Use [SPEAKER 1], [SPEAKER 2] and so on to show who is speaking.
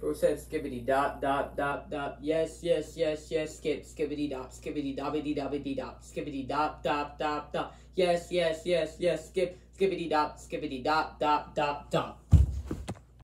[SPEAKER 1] Bro said skibidi dop dop dop dop. Yes, yes, yes, yes. Skip skibidi dop skibidi dobbity dobbity dop skibidi dop dop dop dop. Yes, yes, yes, yes. Skip skibidi dop skibidi dop dop dop dop.